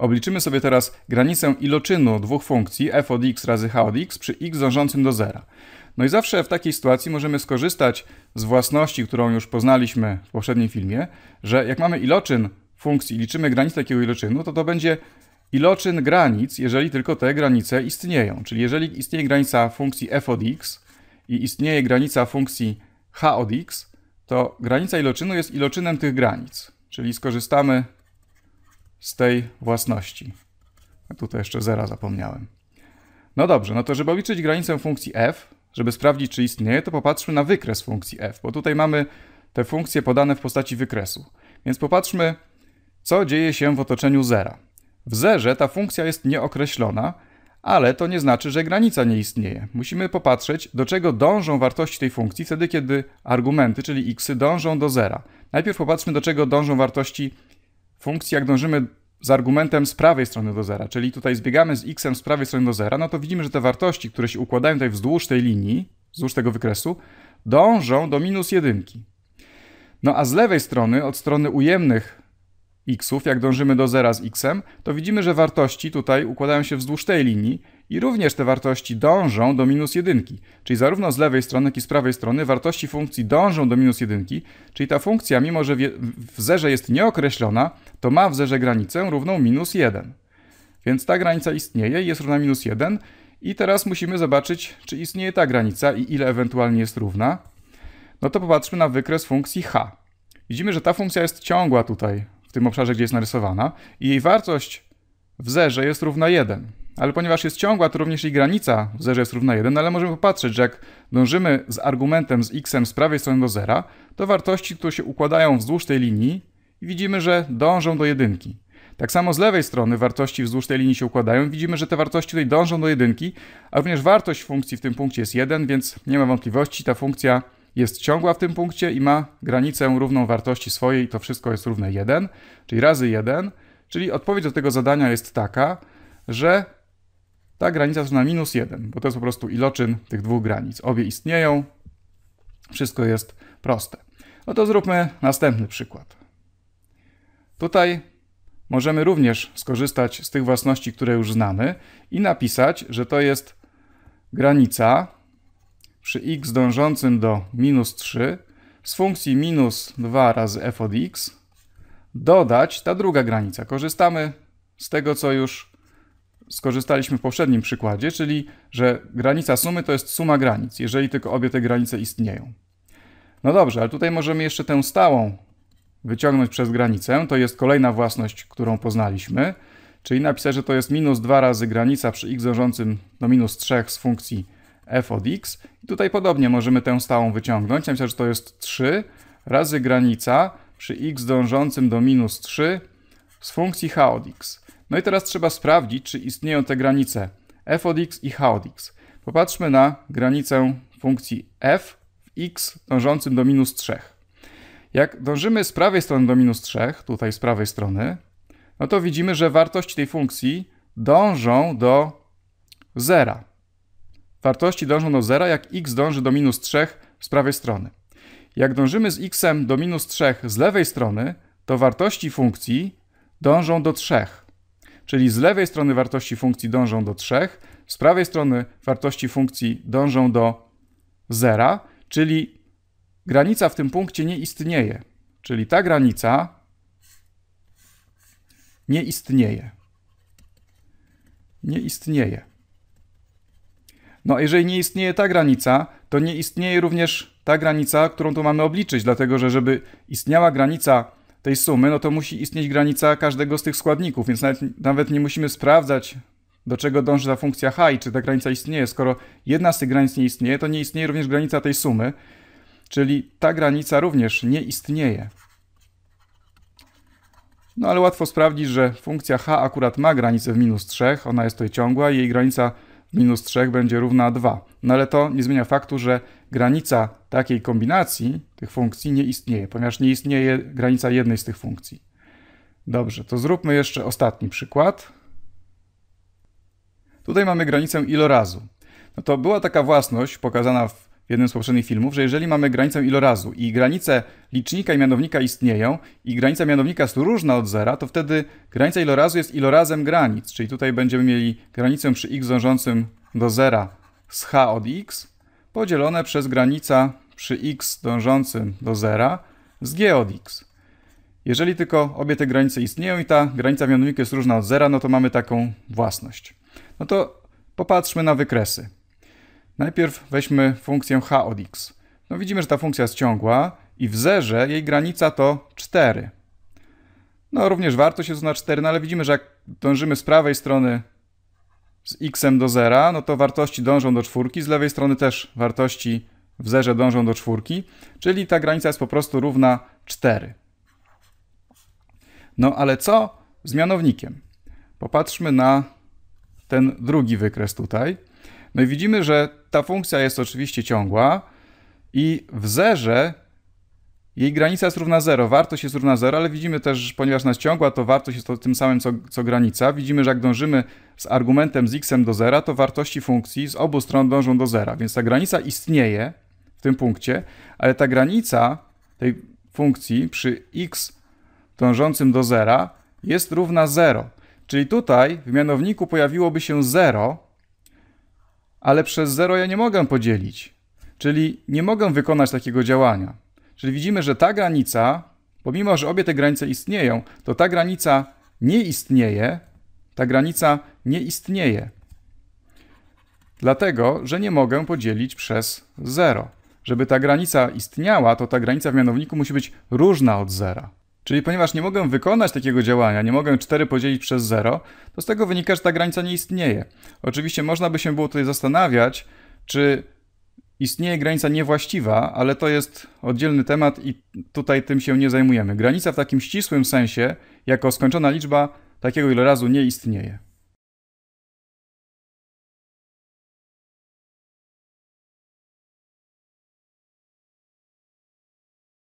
Obliczymy sobie teraz granicę iloczynu dwóch funkcji f od x razy h od x przy x dążącym do zera. No i zawsze w takiej sytuacji możemy skorzystać z własności, którą już poznaliśmy w poprzednim filmie, że jak mamy iloczyn funkcji i liczymy granicę takiego iloczynu, to to będzie iloczyn granic, jeżeli tylko te granice istnieją. Czyli jeżeli istnieje granica funkcji f od x i istnieje granica funkcji h od x, to granica iloczynu jest iloczynem tych granic. Czyli skorzystamy z tej własności. A tutaj jeszcze zera zapomniałem. No dobrze, no to żeby obliczyć granicę funkcji f, żeby sprawdzić, czy istnieje, to popatrzmy na wykres funkcji f, bo tutaj mamy te funkcje podane w postaci wykresu. Więc popatrzmy, co dzieje się w otoczeniu zera. W zerze ta funkcja jest nieokreślona, ale to nie znaczy, że granica nie istnieje. Musimy popatrzeć, do czego dążą wartości tej funkcji wtedy, kiedy argumenty, czyli xy, dążą do zera. Najpierw popatrzmy, do czego dążą wartości funkcji, jak dążymy z argumentem z prawej strony do zera, czyli tutaj zbiegamy z x z prawej strony do zera, no to widzimy, że te wartości, które się układają tutaj wzdłuż tej linii, wzdłuż tego wykresu, dążą do minus jedynki. No a z lewej strony, od strony ujemnych xów, jak dążymy do zera z xem, to widzimy, że wartości tutaj układają się wzdłuż tej linii i również te wartości dążą do minus jedynki. Czyli zarówno z lewej strony, jak i z prawej strony wartości funkcji dążą do minus jedynki, czyli ta funkcja, mimo że w zerze jest nieokreślona, to ma w zerze granicę równą minus 1. Więc ta granica istnieje i jest równa minus 1 i teraz musimy zobaczyć, czy istnieje ta granica i ile ewentualnie jest równa. No to popatrzmy na wykres funkcji h. Widzimy, że ta funkcja jest ciągła tutaj, w tym obszarze, gdzie jest narysowana i jej wartość w zerze jest równa 1. Ale ponieważ jest ciągła, to również jej granica w zerze jest równa 1, ale możemy popatrzeć, że jak dążymy z argumentem z x z prawej strony do zera, to wartości, które się układają wzdłuż tej linii, widzimy, że dążą do jedynki. Tak samo z lewej strony wartości wzdłuż tej linii się układają. Widzimy, że te wartości tutaj dążą do jedynki, a również wartość funkcji w tym punkcie jest 1, więc nie ma wątpliwości, ta funkcja jest ciągła w tym punkcie i ma granicę równą wartości swojej, to wszystko jest równe 1, czyli razy 1, czyli odpowiedź do tego zadania jest taka, że ta granica jest na minus 1, bo to jest po prostu iloczyn tych dwóch granic. Obie istnieją, wszystko jest proste. No to zróbmy następny przykład. Tutaj możemy również skorzystać z tych własności, które już znamy i napisać, że to jest granica przy x dążącym do minus 3 z funkcji minus 2 razy f od x dodać ta druga granica. Korzystamy z tego, co już skorzystaliśmy w poprzednim przykładzie, czyli że granica sumy to jest suma granic, jeżeli tylko obie te granice istnieją. No dobrze, ale tutaj możemy jeszcze tę stałą wyciągnąć przez granicę. To jest kolejna własność, którą poznaliśmy, czyli napisać, że to jest minus 2 razy granica przy x dążącym do minus 3 z funkcji f od x. I tutaj podobnie możemy tę stałą wyciągnąć. Myślę, że to jest 3 razy granica przy x dążącym do minus 3 z funkcji h od x. No i teraz trzeba sprawdzić, czy istnieją te granice f od x i h od x. Popatrzmy na granicę funkcji f w x dążącym do minus 3. Jak dążymy z prawej strony do minus 3, tutaj z prawej strony, no to widzimy, że wartości tej funkcji dążą do zera. Wartości dążą do zera, jak x dąży do minus 3 z prawej strony. Jak dążymy z x do minus 3 z lewej strony, to wartości funkcji dążą do 3. Czyli z lewej strony wartości funkcji dążą do 3, z prawej strony wartości funkcji dążą do zera, czyli granica w tym punkcie nie istnieje. Czyli ta granica nie istnieje. Nie istnieje. No, jeżeli nie istnieje ta granica, to nie istnieje również ta granica, którą tu mamy obliczyć, dlatego że żeby istniała granica tej sumy, no to musi istnieć granica każdego z tych składników, więc nawet, nawet nie musimy sprawdzać, do czego dąży ta funkcja h i czy ta granica istnieje. Skoro jedna z tych granic nie istnieje, to nie istnieje również granica tej sumy, czyli ta granica również nie istnieje. No ale łatwo sprawdzić, że funkcja h akurat ma granicę w minus 3, ona jest tutaj ciągła jej granica minus 3 będzie równa 2. No ale to nie zmienia faktu, że granica takiej kombinacji tych funkcji nie istnieje, ponieważ nie istnieje granica jednej z tych funkcji. Dobrze, to zróbmy jeszcze ostatni przykład. Tutaj mamy granicę ilorazu. No to była taka własność pokazana w w jednym z poprzednich filmów, że jeżeli mamy granicę ilorazu i granice licznika i mianownika istnieją i granica mianownika jest różna od zera, to wtedy granica ilorazu jest ilorazem granic, czyli tutaj będziemy mieli granicę przy x dążącym do zera z h od x podzielone przez granica przy x dążącym do zera z g od x. Jeżeli tylko obie te granice istnieją i ta granica mianownika jest różna od zera, no to mamy taką własność. No to popatrzmy na wykresy. Najpierw weźmy funkcję h od x. No widzimy, że ta funkcja jest ciągła i w zerze jej granica to 4. No również wartość jest na 4, no ale widzimy, że jak dążymy z prawej strony z x do zera, no to wartości dążą do czwórki, z lewej strony też wartości w zerze dążą do czwórki, czyli ta granica jest po prostu równa 4. No ale co z mianownikiem? Popatrzmy na ten drugi wykres tutaj. No i widzimy, że ta funkcja jest oczywiście ciągła i w zerze jej granica jest równa 0, wartość jest równa 0, ale widzimy też, ponieważ nas ciągła, to wartość jest to tym samym co, co granica. Widzimy, że jak dążymy z argumentem z x do 0, to wartości funkcji z obu stron dążą do 0, więc ta granica istnieje w tym punkcie, ale ta granica tej funkcji przy x dążącym do 0 jest równa 0. Czyli tutaj w mianowniku pojawiłoby się 0, ale przez 0 ja nie mogę podzielić. Czyli nie mogę wykonać takiego działania. Czyli widzimy, że ta granica, pomimo że obie te granice istnieją, to ta granica nie istnieje, ta granica nie istnieje. Dlatego, że nie mogę podzielić przez 0. Żeby ta granica istniała, to ta granica w mianowniku musi być różna od zera. Czyli ponieważ nie mogę wykonać takiego działania, nie mogę 4 podzielić przez 0, to z tego wynika, że ta granica nie istnieje. Oczywiście można by się było tutaj zastanawiać, czy istnieje granica niewłaściwa, ale to jest oddzielny temat i tutaj tym się nie zajmujemy. Granica w takim ścisłym sensie, jako skończona liczba, takiego ile razu nie istnieje.